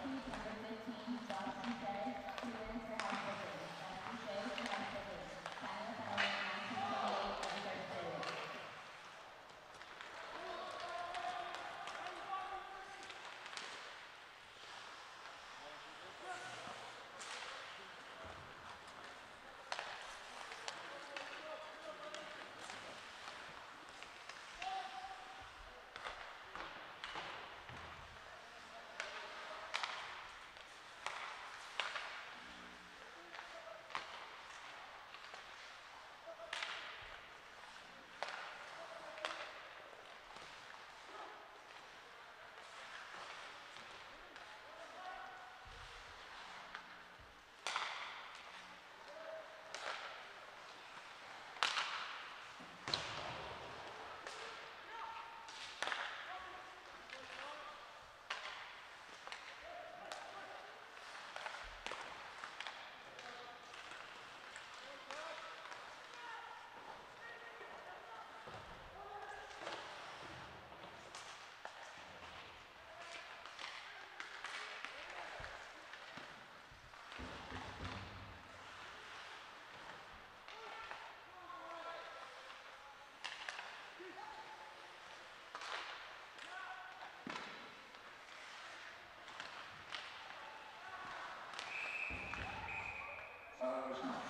15, 13, 15, 15, Opposed?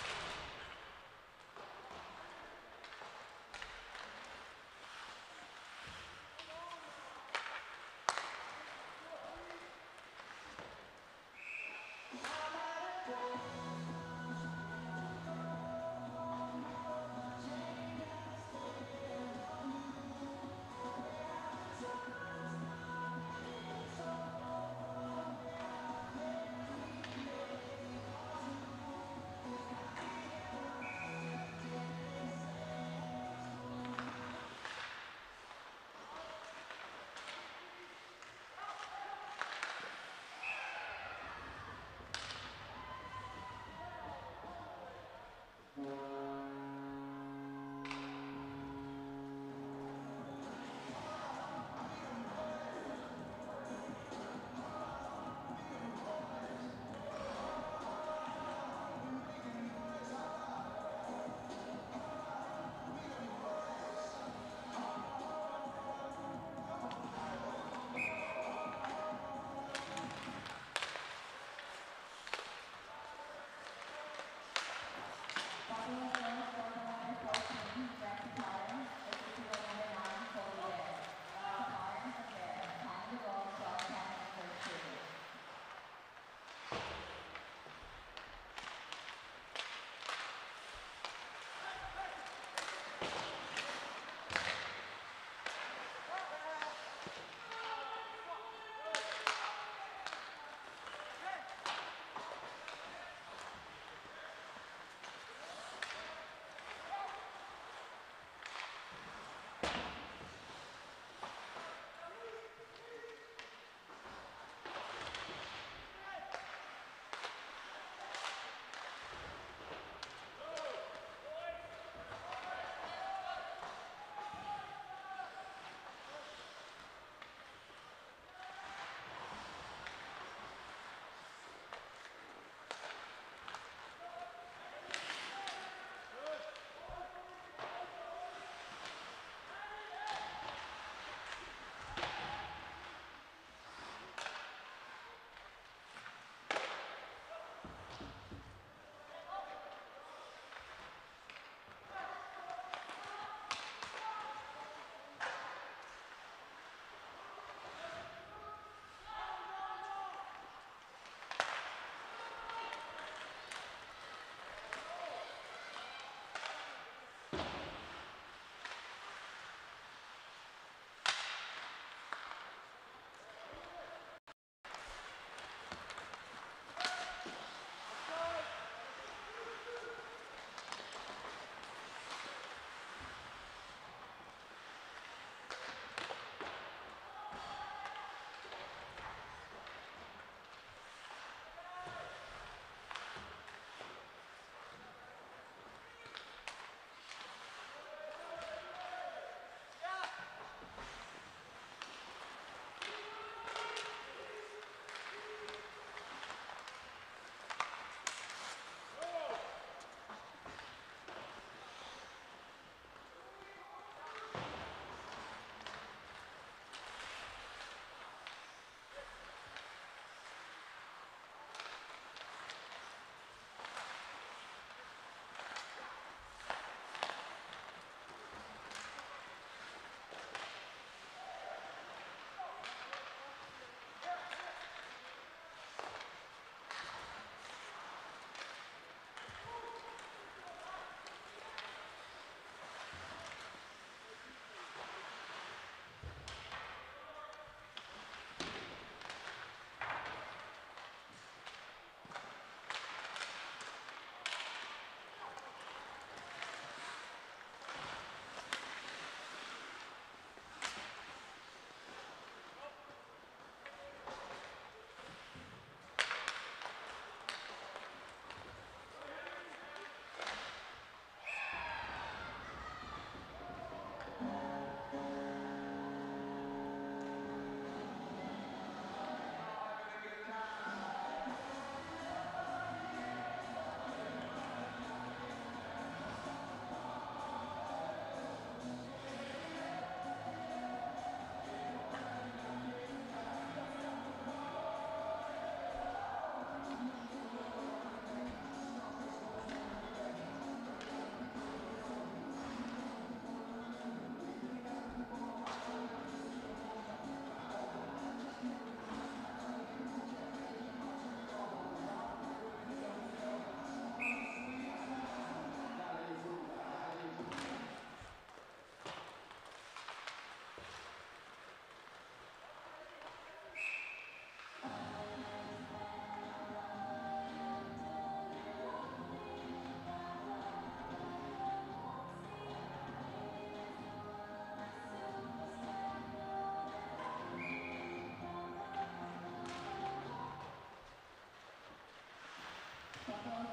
Thank you.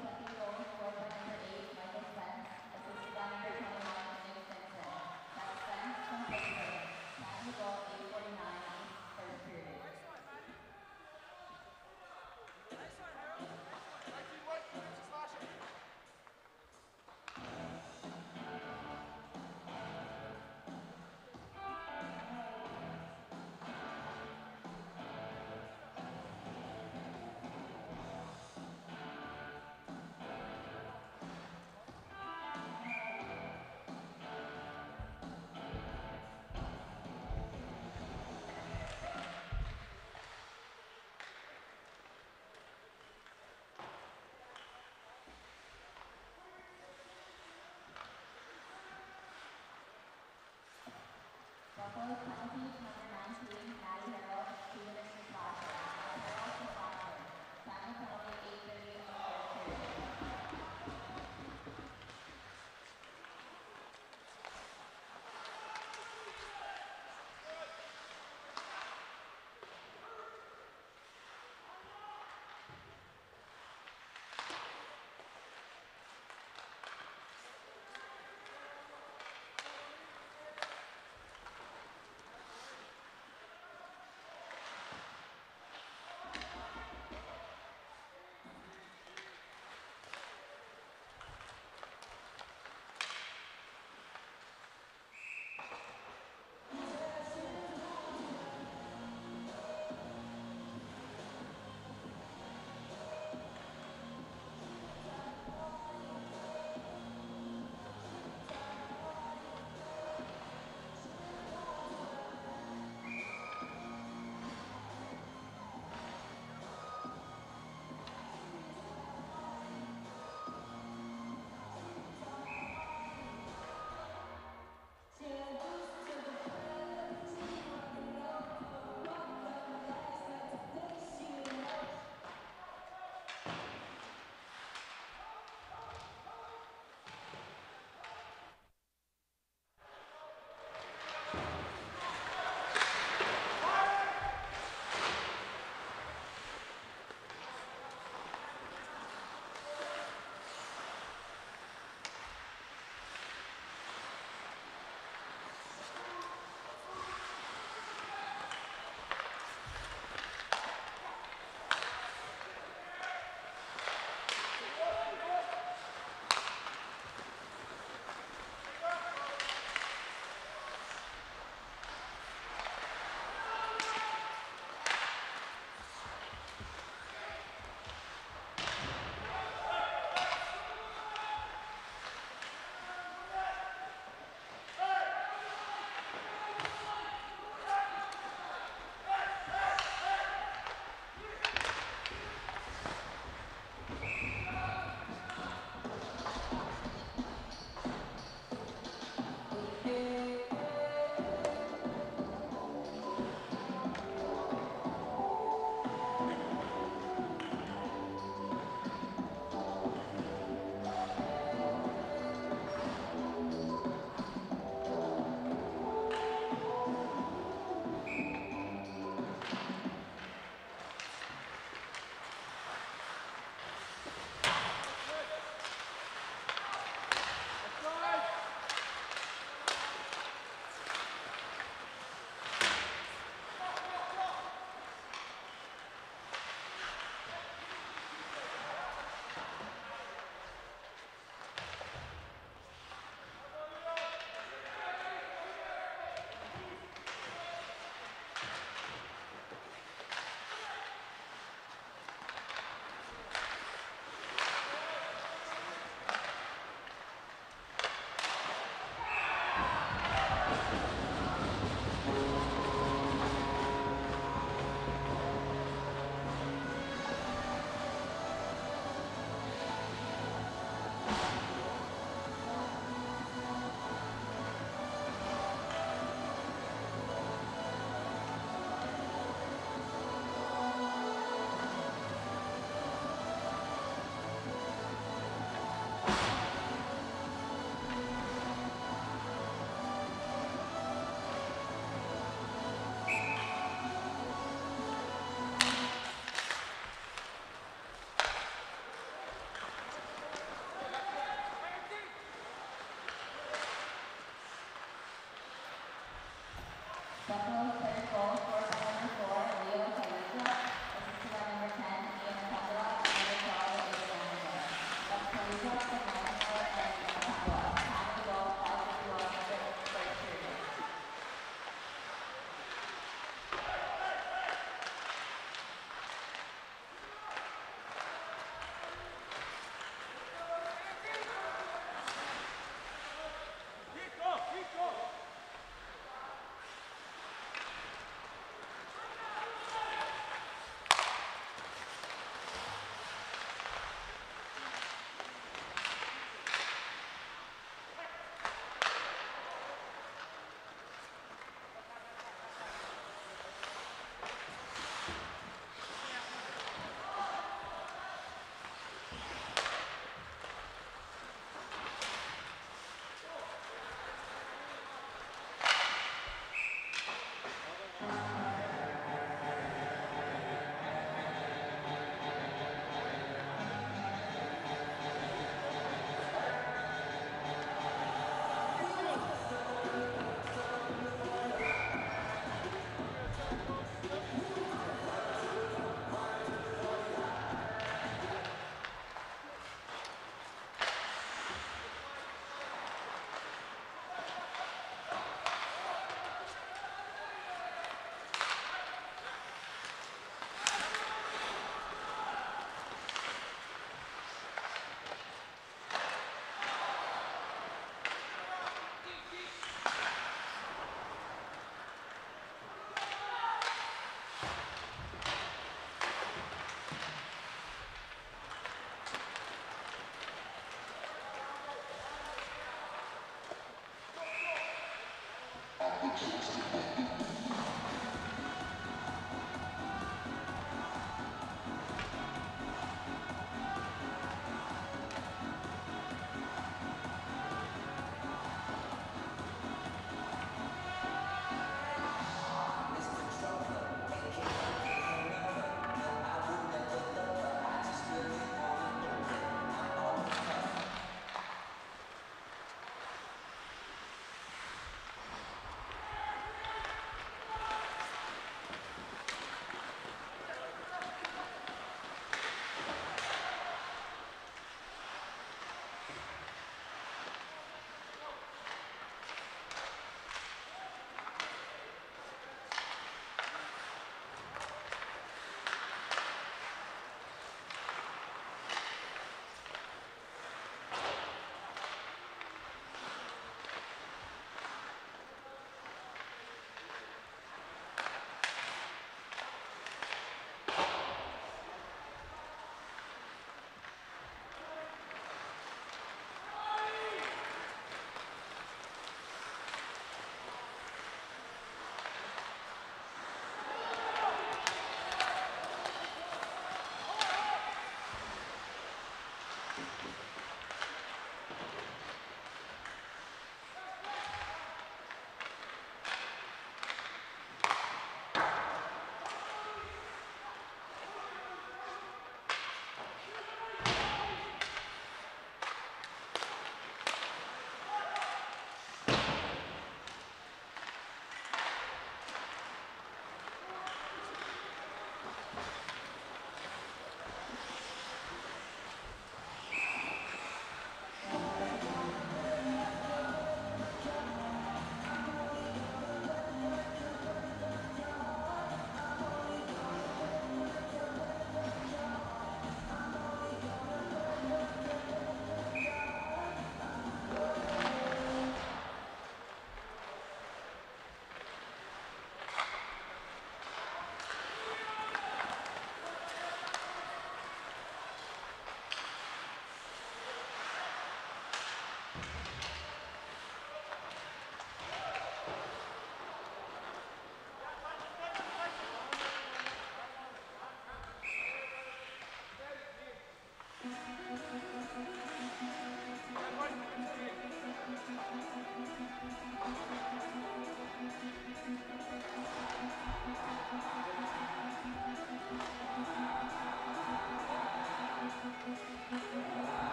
minus Norfolk County number 19, Patty Harrell, Stevens ハハハハ!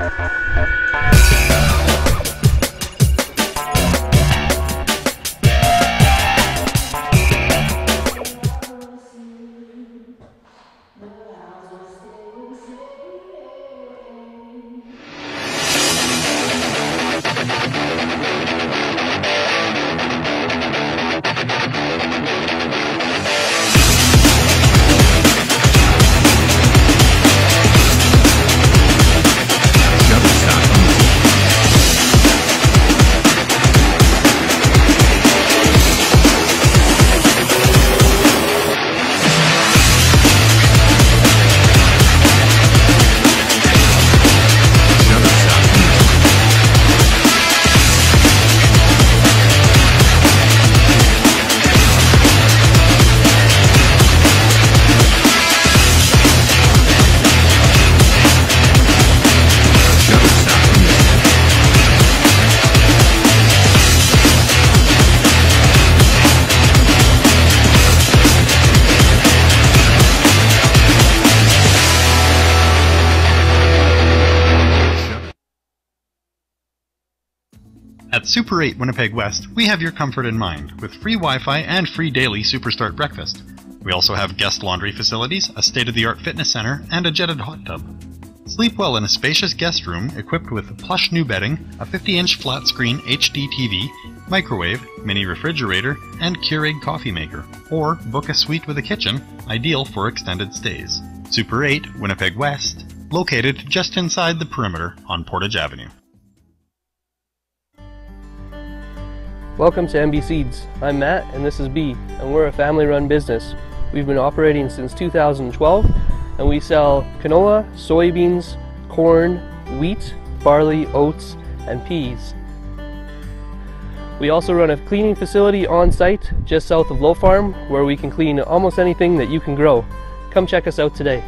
At Super 8 Winnipeg West, we have your comfort in mind with free Wi Fi and free daily Superstart breakfast. We also have guest laundry facilities, a state of the art fitness center, and a jetted hot tub. Sleep well in a spacious guest room equipped with plush new bedding, a 50 inch flat screen HD TV, microwave, mini refrigerator, and Keurig coffee maker. Or book a suite with a kitchen, ideal for extended stays. Super 8 Winnipeg West, located just inside the perimeter on Portage Avenue. Welcome to MB Seeds. I'm Matt and this is B, and we're a family run business. We've been operating since 2012 and we sell canola, soybeans, corn, wheat, barley, oats, and peas. We also run a cleaning facility on site just south of Lowe Farm where we can clean almost anything that you can grow. Come check us out today.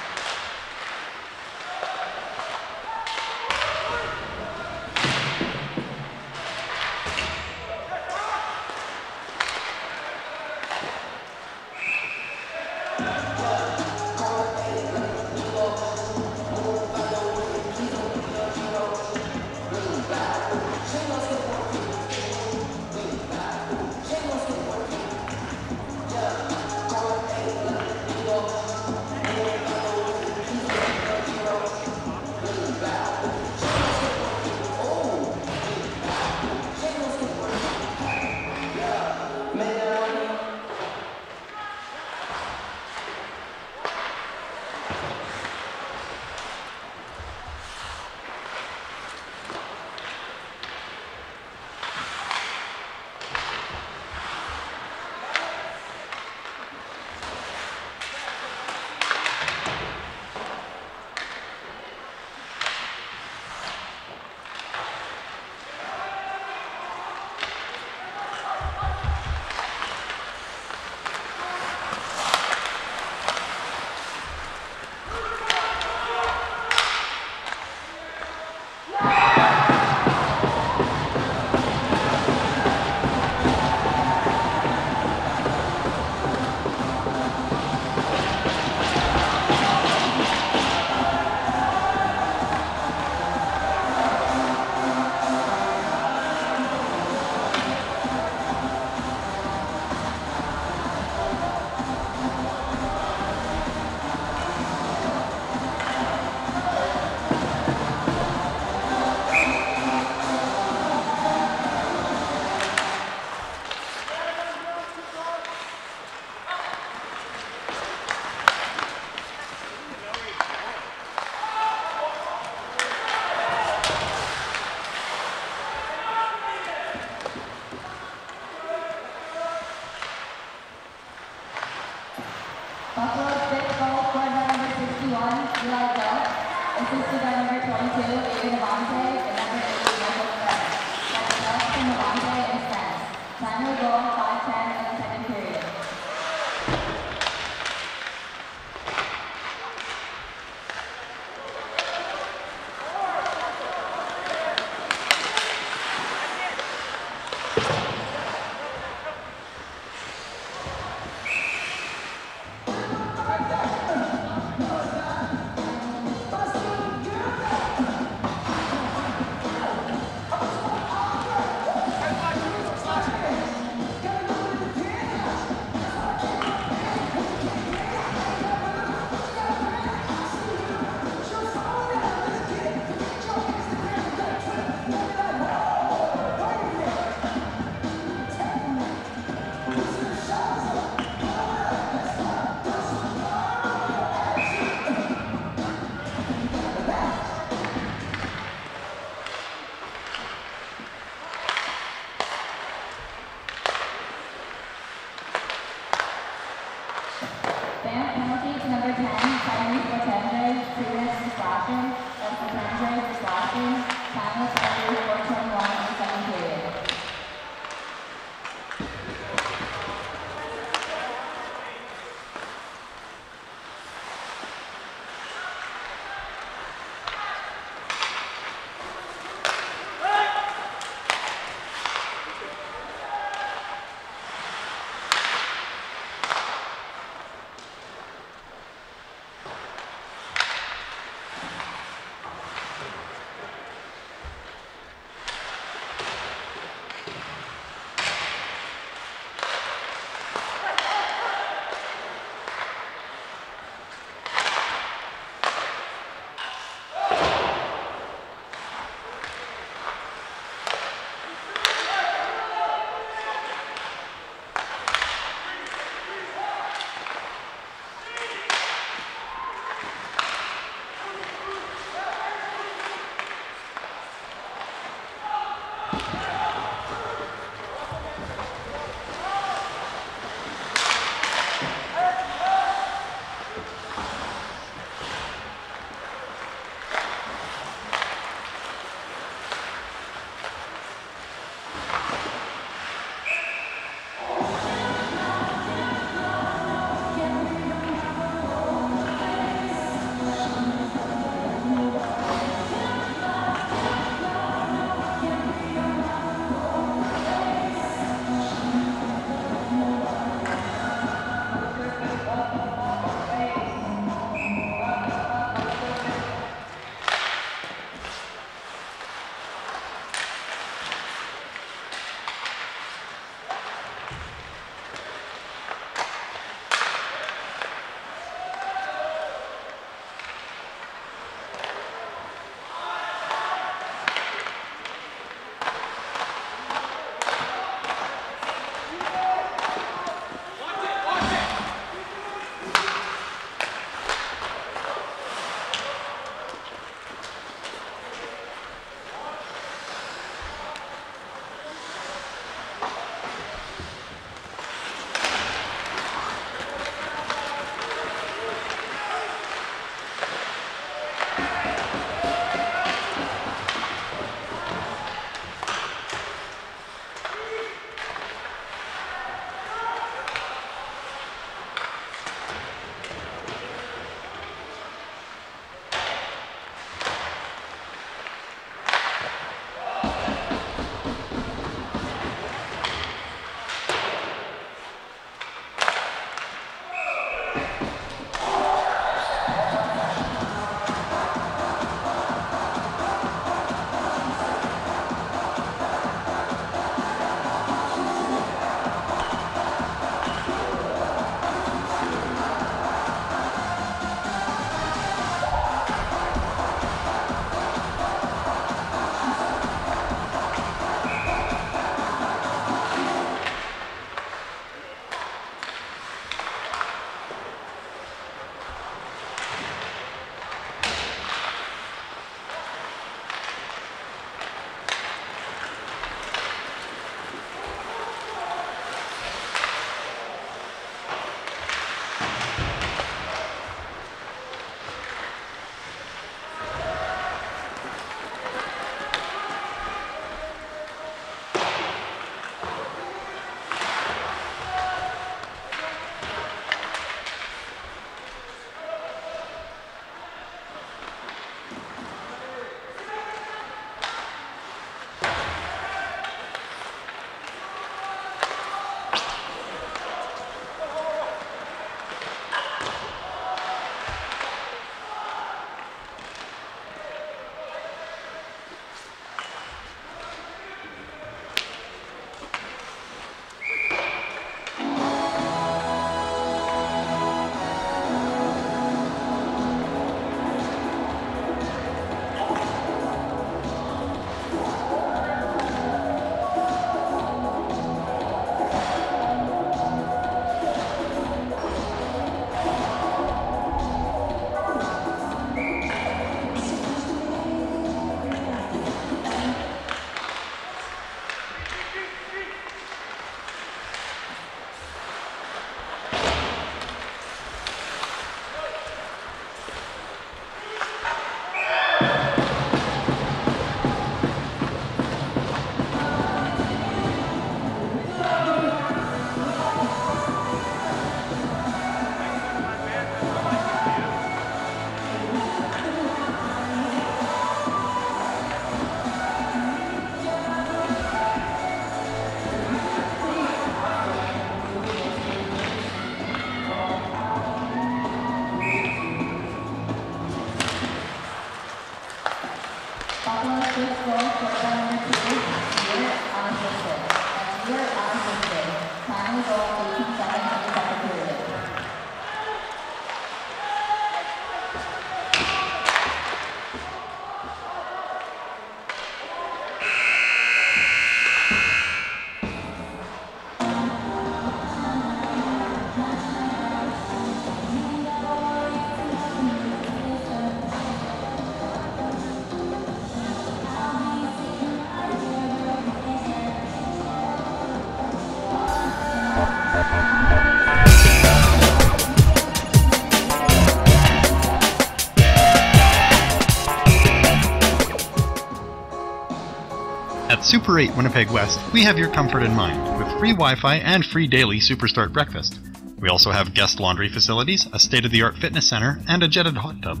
Super 8 Winnipeg West, we have your comfort in mind with free Wi Fi and free daily Superstart breakfast. We also have guest laundry facilities, a state of the art fitness center, and a jetted hot tub.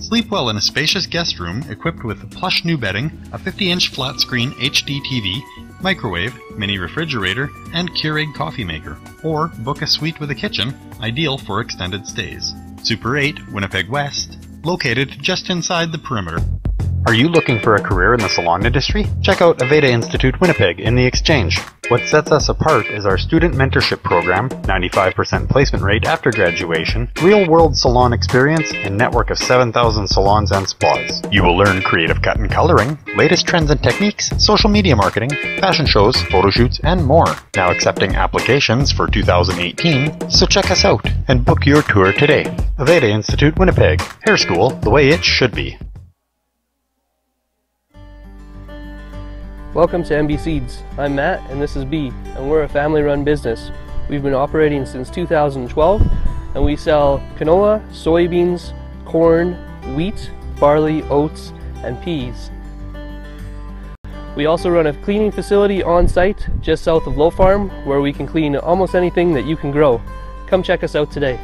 Sleep well in a spacious guest room equipped with plush new bedding, a 50 inch flat screen HD TV, microwave, mini refrigerator, and Keurig coffee maker. Or book a suite with a kitchen, ideal for extended stays. Super 8 Winnipeg West, located just inside the perimeter. Are you looking for a career in the salon industry? Check out Aveda Institute Winnipeg in the Exchange. What sets us apart is our student mentorship program, 95% placement rate after graduation, real world salon experience, and network of 7,000 salons and spas. You will learn creative cut and coloring, latest trends and techniques, social media marketing, fashion shows, photo shoots, and more. Now accepting applications for 2018, so check us out and book your tour today. Aveda Institute Winnipeg. Hair school the way it should be. Welcome to MB Seeds. I'm Matt and this is B, and we're a family run business. We've been operating since 2012 and we sell canola, soybeans, corn, wheat, barley, oats, and peas. We also run a cleaning facility on site just south of Lowe Farm where we can clean almost anything that you can grow. Come check us out today.